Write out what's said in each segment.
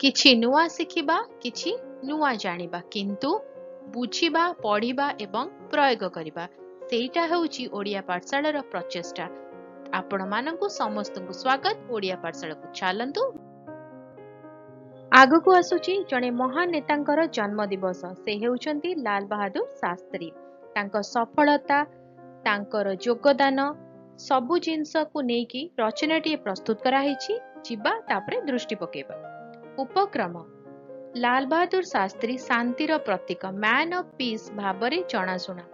କିଛି ନୂଆ ଶିଖିବା କିଛି ନୂଆ ଜାଣିବା କିନ୍ତୁ ବୁଝିବା ପଢ଼ିବା ଏବଂ ପ୍ରୟୋଗ କରିବା ସେଇଟା ହେଉଛି ଓଡ଼ିଆ ପାଠଶାଳାର ପ୍ରଚେଷ୍ଟା। ଆପଣମାନଙ୍କୁ ସମସ୍ତଙ୍କୁ ସ୍ୱାଗତ। ଓଡ଼ିଆ ପାଠଶାଳାକୁ ଚାଲନ୍ତୁ। ଆଗକୁ ଆସୁଛି ଜଣେ ମହାନ ନେତାଙ୍କର ଜନ୍ମ ଦିବସ ସେ ହେଉଛନ୍ତି ଲାଲ ବାହାଦୁର ଶାସ୍ତ୍ରୀ। ତାଙ୍କ ସଫଳତା ତାଙ୍କର ଯୋଗଦାନ ସବୁ ଜିନିଷକୁ ନେଇକି ରଚନାଟିଏ ପ୍ରସ୍ତୁତ କରାହେଇଛି। ଯିବା ତାପରେ ଦୃଷ୍ଟି ପକେଇବା। ଉପକ୍ରମ। ଲାଲ ବାହାଦୁର ଶାସ୍ତ୍ରୀ ଶାନ୍ତିର ପ୍ରତୀକ ମ୍ୟାନ୍ ଅଫ୍ ପିସ୍ ଭାବରେ ଜଣାଶୁଣା।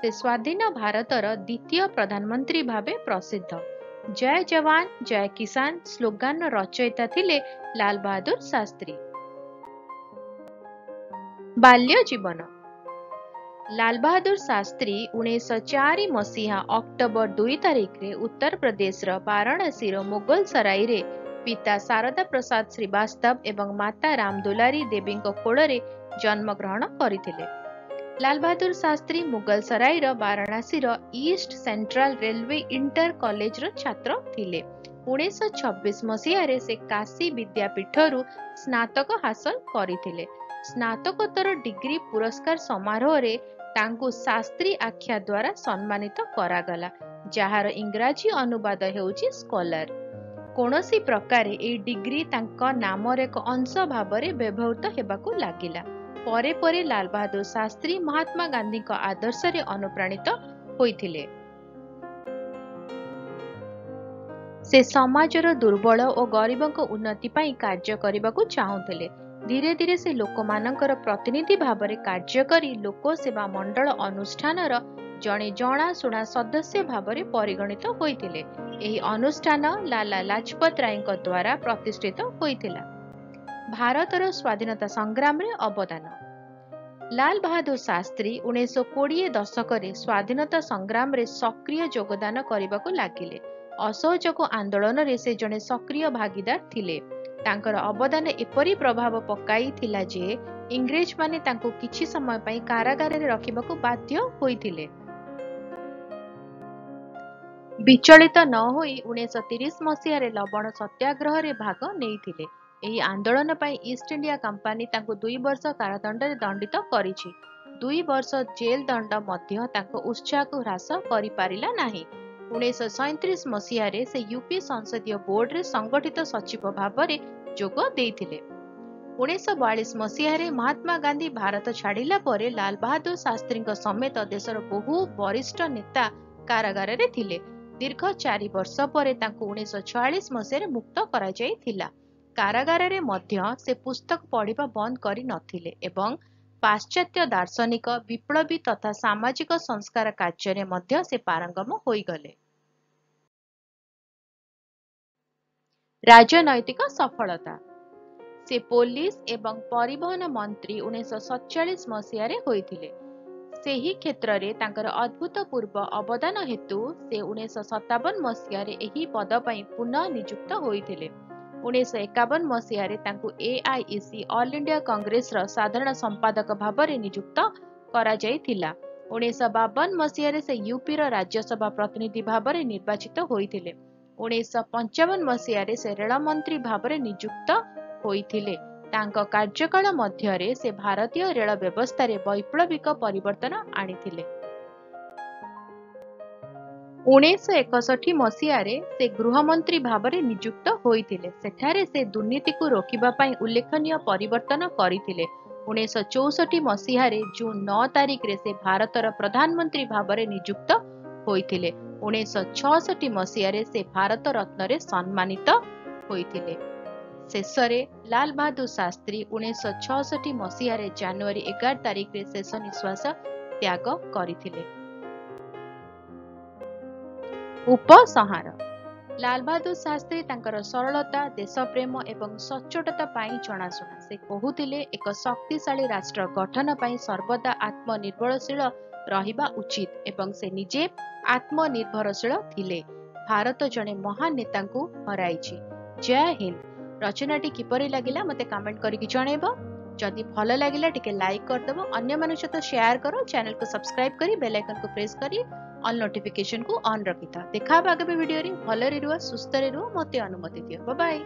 ସେ ସ୍ୱାଧୀନ ଭାରତର ଦ୍ୱିତୀୟ ପ୍ରଧାନମନ୍ତ୍ରୀ ଭାବେ ପ୍ରସିଦ୍ଧ। ଜୟ ଯବାନ ଜୟ କିଷାନ ସ୍ଲୋଗାନର ରଚୟିତା ଥିଲେ ଲାଲ ବାହାଦୁର ଶାସ୍ତ୍ରୀ। ବାଲ୍ୟ ଜୀବନ। ଲାଲ ବାହାଦୁର ଶାସ୍ତ୍ରୀ ଉଣେଇଶହ ଚାରି ମସିହା ଅକ୍ଟୋବର ଦୁଇ ତାରିଖରେ ଉତ୍ତରପ୍ରଦେଶର ବାରାଣସୀର ମୋଗଲ ସରାଇରେ ପିତା ଶାରଦା ପ୍ରସାଦ ଶ୍ରୀବାସ୍ତବ ଏବଂ ମାତା ରାମଦୁଲାରୀ ଦେବୀଙ୍କ କୋଳରେ ଜନ୍ମଗ୍ରହଣ କରିଥିଲେ ଲାଲ ବାହାଦୁର ଶାସ୍ତ୍ରୀ ମୁଗଲ ସରାଇର ବାରାଣସୀର ଇଷ୍ଟ ସେଣ୍ଟ୍ରାଲ ରେଲୱେ ଇଣ୍ଟର କଲେଜର ଛାତ୍ର ଥିଲେ. ଉଣେଇଶହ ଛବିଶ ମସିହାରେ ସେ କାଶୀ ବିଦ୍ୟାପୀଠରୁ ସ୍ନାତକ ହାସଲ କରିଥିଲେ ସ୍ନାତକୋତ୍ତର ଡିଗ୍ରୀ ପୁରସ୍କାର ସମାରୋହରେ ତାଙ୍କୁ ଶାସ୍ତ୍ରୀ ଆଖ୍ୟା ଦ୍ୱାରା ସମ୍ମାନିତ କରାଗଲା ଯାହାର ଇଂରାଜୀ ଅନୁବାଦ ହେଉଛି ସ୍କଲାର କୌଣସି ପ୍ରକାରେ ଏହି ଡିଗ୍ରୀ ତାଙ୍କ ନାମର ଏକ ଅଂଶ ଭାବରେ ବ୍ୟବହୃତ ହେବାକୁ ଲାଗିଲା। ପରେ ପରେ ଲାଲ ବାହାଦୁର ଶାସ୍ତ୍ରୀ ମହାତ୍ମା ଗାନ୍ଧୀଙ୍କ ଆଦର୍ଶରେ ଅନୁପ୍ରାଣିତ ହୋଇଥିଲେ। ସେ ସମାଜର ଦୁର୍ବଳ ଓ ଗରିବଙ୍କ ଉନ୍ନତି ପାଇଁ କାର୍ଯ୍ୟ କରିବାକୁ ଚାହୁଁଥିଲେ। ଧୀରେ ଧୀରେ ସେ ଲୋକମାନଙ୍କର ପ୍ରତିନିଧି ଭାବରେ କାର୍ଯ୍ୟ କରି ଲୋକସେବା ମଣ୍ଡଳ ଅନୁଷ୍ଠାନର ଜଣେ ଜଣାଶୁଣା ସଦସ୍ୟ ଭାବରେ ପରିଗଣିତ ହୋଇଥିଲେ। ଏହି ଅନୁଷ୍ଠାନ ଲାଲା ଲାଜପତ ରାୟଙ୍କ ଦ୍ୱାରା ପ୍ରତିଷ୍ଠିତ ହୋଇଥିଲା। ଭାରତର ସ୍ୱାଧୀନତା ସଂଗ୍ରାମରେ ଅବଦାନ। ଲାଲ ବାହାଦୁର ଶାସ୍ତ୍ରୀ ଉଣେଇଶହ କୋଡ଼ିଏ ଦଶକରେ ସ୍ୱାଧୀନତା ସଂଗ୍ରାମରେ ସକ୍ରିୟ ଯୋଗଦାନ କରିବାକୁ ଲାଗିଲେ। ଅସହଯୋଗ ଆନ୍ଦୋଳନରେ ସେ ଜଣେ ସକ୍ରିୟ ଭାଗିଦାର ଥିଲେ। ତାଙ୍କର ଅବଦାନ ଏପରି ପ୍ରଭାବ ପକାଇଥିଲା ଯେ ଇଂରେଜମାନେ ତାଙ୍କୁ କିଛି ସମୟ ପାଇଁ କାରାଗାରରେ ରଖିବାକୁ ବାଧ୍ୟ ହୋଇଥିଲେ। ବିଚଳିତ ନ ହୋଇ ଉଣେଇଶହ ତିରିଶ ମସିହାରେ ଲବଣ ସତ୍ୟାଗ୍ରହରେ ଭାଗ ନେଇଥିଲେ। ଏହି ଆନ୍ଦୋଳନ ପାଇଁ ଇଷ୍ଟ ଇଣ୍ଡିଆ କମ୍ପାନୀ ତାଙ୍କୁ ଦୁଇ ବର୍ଷ କାରାଦଣ୍ଡରେ ଦଣ୍ଡିତ କରିଛି। ଦୁଇ ବର୍ଷ ଜେଲ ଦଣ୍ଡ ମଧ୍ୟ ତାଙ୍କ ଉତ୍ସାହକୁ ହ୍ରାସ କରିପାରିଲା ନାହିଁ। ଉଣେଇଶହ ସଇଁତିରିଶ ମସିହାରେ ସେ ୟୁପି ସଂସଦୀୟ ବୋର୍ଡରେ ସଂଗଠିତ ସଚିବ ଭାବରେ ଯୋଗ ଦେଇଥିଲେ। ଉଣେଇଶହ ବୟାଳିଶ ମସିହାରେ ମହାତ୍ମା ଗାନ୍ଧୀ ଭାରତ ଛାଡ଼ିଲା ପରେ ଲାଲ ବାହାଦୁର ଶାସ୍ତ୍ରୀଙ୍କ ସମେତ ଦେଶର ବହୁ ବରିଷ୍ଠ ନେତା କାରାଗାରରେ ଥିଲେ। ଦୀର୍ଘ ଚାରି ବର୍ଷ ପରେ ତାଙ୍କୁ ଉଣେଇଶହ ଛୟାଳିଶ ମସିହାରେ ମୁକ୍ତ କରାଯାଇଥିଲା। କାରାଗାରରେ ମଧ୍ୟ ସେ ପୁସ୍ତକ ପଢ଼ିବା ବନ୍ଦ କରିନଥିଲେ ଏବଂ ପାଶ୍ଚାତ୍ୟ ଦାର୍ଶନିକ ବିପ୍ଳବୀ ତଥା ସାମାଜିକ ସଂସ୍କାର କାର୍ଯ୍ୟରେ ମଧ୍ୟ ସେ ପାରଙ୍ଗମ ହୋଇଗଲେ। ରାଜନୈତିକ ସଫଳତା। ସେ ପୋଲିସ ଏବଂ ପରିବହନ ମନ୍ତ୍ରୀ ଉଣେଇଶହ ସତଚାଳିଶ ମସିହାରେ ହୋଇଥିଲେ। ସେହି କ୍ଷେତ୍ରରେ ତାଙ୍କର ଅଦ୍ଭୁତପୂର୍ବ ଅବଦାନ ହେତୁ ସେ ଉଣେଇଶହ ସତାବନ ମସିହାରେ ଏହି ପଦ ପାଇଁ ପୁନଃ ନିଯୁକ୍ତ ହୋଇଥିଲେ। ଉଣେଇଶହ ଏକାବନ ମସିହାରେ ତାଙ୍କୁ ଏଆଇଇସି ଅଲ୍ ଇଣ୍ଡିଆ କଂଗ୍ରେସର ସାଧାରଣ ସମ୍ପାଦକ ଭାବରେ ନିଯୁକ୍ତ କରାଯାଇଥିଲା। ଉଣେଇଶହ ବାବନ ମସିହାରେ ସେ ୟୁପିର ରାଜ୍ୟସଭା ପ୍ରତିନିଧି ଭାବରେ ନିର୍ବାଚିତ ହୋଇଥିଲେ। ଉଣେଇଶହ ପଞ୍ଚାବନ ମସିହାରେ ସେ ରେଳମନ୍ତ୍ରୀ ଭାବରେ ନିଯୁକ୍ତ ହୋଇଥିଲେ। ତାଙ୍କ କାର୍ଯ୍ୟକାଳ ମଧ୍ୟରେ ସେ ଭାରତୀୟ ରେଳ ବ୍ୟବସ୍ଥାରେ ବୈପ୍ଳବିକ ପରିବର୍ତ୍ତନ ଆଣିଥିଲେ। ଉଣେଇଶହ ଏକଷଠି ମସିହାରେ ସେ ଗୃହମନ୍ତ୍ରୀ ଭାବରେ ନିଯୁକ୍ତ ହୋଇଥିଲେ। ସେଠାରେ ସେ ଦୁର୍ନୀତିକୁ ରୋକିବା ପାଇଁ ଉଲ୍ଲେଖନୀୟ ପରିବର୍ତ୍ତନ କରିଥିଲେ। ଉଣେଇଶହ ଚଉଷଠି ମସିହାରେ ଜୁନ୍ ନଅ ତାରିଖରେ ସେ ଭାରତର ପ୍ରଧାନମନ୍ତ୍ରୀ ଭାବରେ ନିଯୁକ୍ତ ହୋଇଥିଲେ। ଉଣେଇଶହ ଛଅଷଠି ମସିହାରେ ସେ ଭାରତ ରତ୍ନରେ ସମ୍ମାନିତ ହୋଇଥିଲେ। ଶେଷରେ ଲାଲ ବାହାଦୁର ଶାସ୍ତ୍ରୀ ଉଣେଇଶହ ଛଅଷଠି ମସିହାରେ ଜାନୁଆରୀ ଏଗାର ତାରିଖରେ ଶେଷ ନିଶ୍ୱାସ ତ୍ୟାଗ କରିଥିଲେ। ଉପସଂହାର। ଲାଲ ବାହାଦୁର ଶାସ୍ତ୍ରୀ ତାଙ୍କର ସରଳତା ଦେଶପ୍ରେମ ଏବଂ ସଚ୍ଚୋଟତା ପାଇଁ ଜଣାଶୁଣା। ସେ କହୁଥିଲେ ଏକ ଶକ୍ତିଶାଳୀ ରାଷ୍ଟ୍ର ଗଠନ ପାଇଁ ସର୍ବଦା ଆତ୍ମନିର୍ଭରଶୀଳ ରହିବା ଉଚିତ ଏବଂ ସେ ନିଜେ ଆତ୍ମନିର୍ଭରଶୀଳ ଥିଲେ। ଭାରତ ଜଣେ ମହାନ ନେତାଙ୍କୁ ହରାଇଛି। ଜୟ ହିନ୍ଦ। ରଚନାଟି କିପରି ଲାଗିଲା ମୋତେ କମେଣ୍ଟ କରିକି ଜଣାଇବ। ଯଦି ଭଲ ଲାଗିଲା ଟିକେ ଲାଇକ୍ କରିଦେବ। ଅନ୍ୟମାନଙ୍କ ସହିତ ସେୟାର କର। ଚ୍ୟାନେଲକୁ ସବସ୍କ୍ରାଇବ କରି ବେଲ୍ ଆଇକନକୁ ପ୍ରେସ୍ କରି ଅଲ୍ ନୋଟିଫିକେସନକୁ ଅନ୍ ରଖିଥାଅ ଦେଖା ହେବ ଆଗାମୀ ଭିଡ଼ିଓରେ ଭଲରେ ରୁହ ସୁସ୍ଥରେ ରୁହ। ମୋତେ ଅନୁମତି ଦିଅ। ବାଏ